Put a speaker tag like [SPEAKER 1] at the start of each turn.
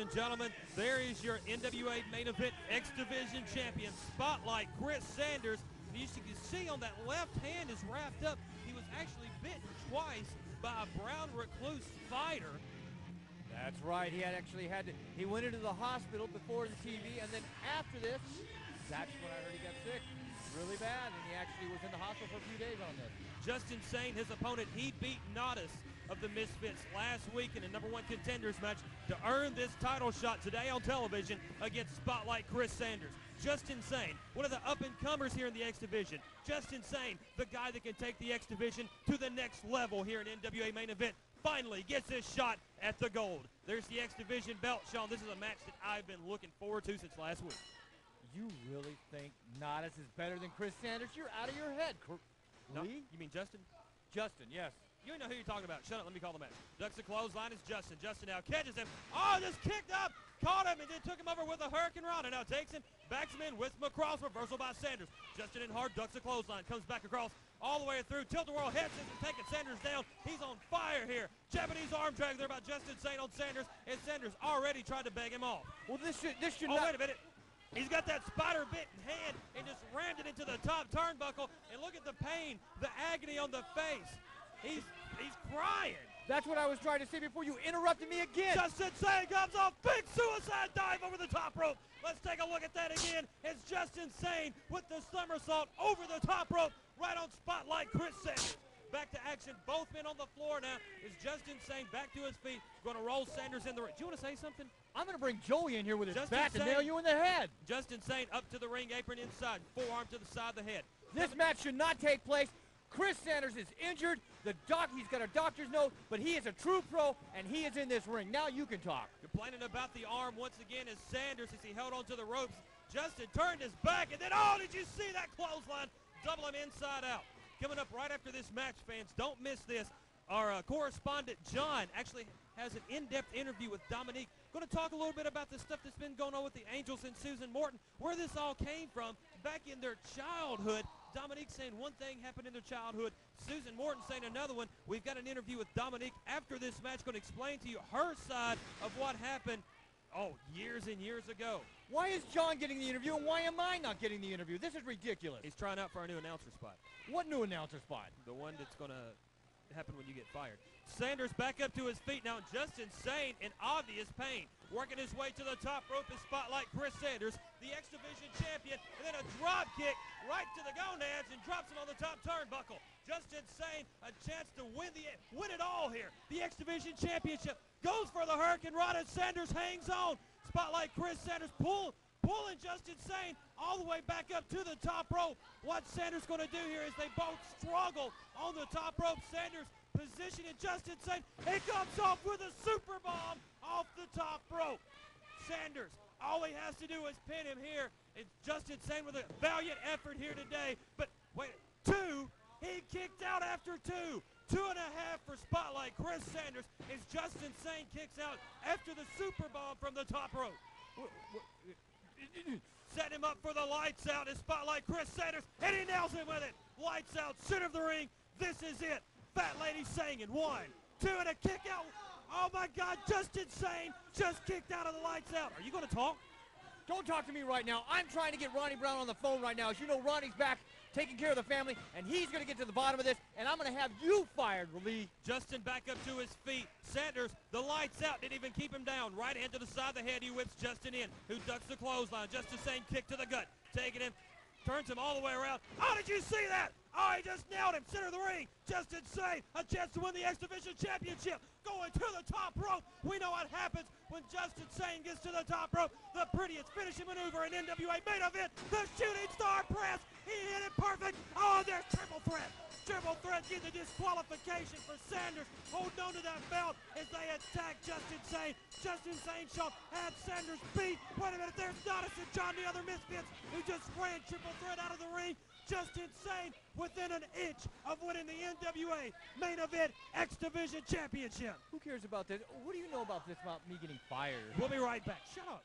[SPEAKER 1] and gentlemen, there is your NWA main event X Division champion Spotlight, Chris Sanders. And as you can see on that left hand is wrapped up. He was actually bitten twice by a brown recluse spider.
[SPEAKER 2] That's right. He had actually had to. He went into the hospital before the TV, and then after this, that's when I heard he got sick, really bad, and he actually was in the hospital for a few days on this.
[SPEAKER 1] Justin Sane, his opponent, he beat Nadas of the Misfits last week in a number one contenders match to earn this title shot today on television against Spotlight Chris Sanders. Justin Sane, one of the up-and-comers here in the X Division. Justin Sane, the guy that can take the X Division to the next level here in NWA main event finally gets his shot at the gold. There's the X Division belt, Sean. This is a match that I've been looking forward to since last week.
[SPEAKER 2] You really think Nadas is better than Chris Sanders? You're out of your head.
[SPEAKER 1] No, you mean Justin?
[SPEAKER 2] Justin, yes.
[SPEAKER 1] You know who you're talking about. Shut up. Let me call the match. Ducks the clothesline. It's Justin. Justin now catches him. Oh, just kicked up. Caught him and then took him over with a Hurricanrana. Now takes him, backs him in with McCross. Reversal by Sanders. Justin in hard. Ducks the clothesline. Comes back across all the way through. Tilt-a-whirl heads and taking Sanders down. He's on fire here. Japanese arm drag there by Justin Sane on Sanders. And Sanders already tried to beg him off.
[SPEAKER 2] Well, this should this should
[SPEAKER 1] Oh,
[SPEAKER 2] not.
[SPEAKER 1] wait a minute. He's got that spider bit in hand and just rammed it into the top turnbuckle. And look at the pain, the agony on the face. He's he's crying.
[SPEAKER 2] That's what I was trying to say before you interrupted me again.
[SPEAKER 1] Justin Sane comes off big suicide dive over the top rope. Let's take a look at that again. It's Justin Sane with the somersault over the top rope right on spotlight Chris Sanders. Back to action. Both men on the floor now. Is Justin Sane back to his feet. Going to roll Sanders in the ring. Do you want to say something?
[SPEAKER 2] I'm going to bring Joey in here with his
[SPEAKER 1] Justin
[SPEAKER 2] bat to nail you in the head.
[SPEAKER 1] Justin Sane up to the ring apron inside. Forearm to the side of the head.
[SPEAKER 2] This match should not take place. Chris Sanders is injured. The doc, he's got a doctor's note, but he is a true pro, and he is in this ring. Now you can talk.
[SPEAKER 1] Complaining about the arm once again is Sanders as he held onto the ropes. Justin turned his back, and then, oh, did you see that clothesline? Double him inside out. Coming up right after this match, fans, don't miss this. Our uh, correspondent, John, actually has an in-depth interview with Dominique. Going to talk a little bit about the stuff that's been going on with the Angels and Susan Morton, where this all came from back in their childhood. Dominique saying one thing happened in their childhood. Susan Morton saying another one. We've got an interview with Dominique after this match going to explain to you her side of what happened, oh, years and years ago.
[SPEAKER 2] Why is John getting the interview, and why am I not getting the interview? This is ridiculous.
[SPEAKER 1] He's trying out for our new announcer spot.
[SPEAKER 2] What new announcer spot?
[SPEAKER 1] The one that's going to happen when you get fired. Sanders back up to his feet now. Justin Sane in obvious pain. Working his way to the top rope is Spotlight Chris Sanders, the X Division champion, and then a drop kick right to the gonads and drops him on the top turnbuckle. Justin Sane, a chance to win the win it all here. The X Division championship goes for the Hurricane Rod and Sanders hangs on. Spotlight Chris Sanders pull pulling Justin Sane all the way back up to the top rope. What Sanders going to do here is they both struggle on the top rope. Sanders positioning Justin Sane. He comes off with a super bomb off the top rope. Sanders, all he has to do is pin him here. It's Justin Sane with a valiant effort here today. But wait, two, he kicked out after two. Two and a half for Spotlight. Chris Sanders as Justin Sane kicks out after the super bomb from the top rope. Set him up for the lights out. His spotlight, Chris Sanders, and he nails him with it. Lights out, center of the ring. This is it. Fat lady singing. One, two, and a kick out. Oh my God, Justin Sane. just kicked out of the lights out. Are you going to talk?
[SPEAKER 2] Don't talk to me right now. I'm trying to get Ronnie Brown on the phone right now. As you know, Ronnie's back taking care of the family, and he's going to get to the bottom of this, and I'm going to have you fired, Lee.
[SPEAKER 1] Justin back up to his feet. Sanders, the lights out, didn't even keep him down. Right hand to the side of the head, he whips Justin in, who ducks the clothesline. Justin Sane kick to the gut, taking him, turns him all the way around. Oh, did you see that? Oh, he just nailed him, center of the ring. Justin Sane, a chance to win the X Division Championship, going to the top rope. We know what happens when Justin Sane gets to the top rope. The prettiest finishing maneuver in NWA main event, the shooting star press. He hit it perfect. Oh, there's triple threat. Triple threat getting the disqualification for Sanders. Holding on to that belt as they attack Justin Sane. Justin Sane shot had Sanders beat. Wait a minute, there's and John, the other misfits, who just ran triple threat out of the ring. Justin Sane within an inch of winning the NWA main event X Division Championship.
[SPEAKER 2] Who cares about this? What do you know about this about me getting fired?
[SPEAKER 1] We'll be right back. Shut up.